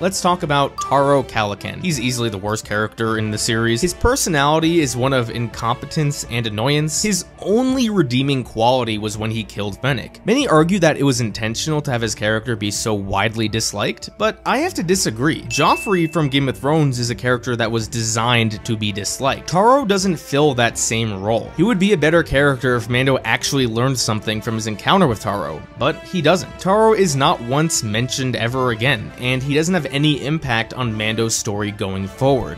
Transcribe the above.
Let's talk about Taro Calican. He's easily the worst character in the series. His personality is one of incompetence and annoyance. His only redeeming quality was when he killed Fennec. Many argue that it was intentional to have his character be so widely disliked, but I have to disagree. Joffrey from Game of Thrones is a character that was designed to be disliked. Taro doesn't fill that same role. He would be a better character if Mando actually learned something from his encounter with Taro, but he doesn't. Taro is not once mentioned ever again, and he doesn't have any impact on Mando's story going forward.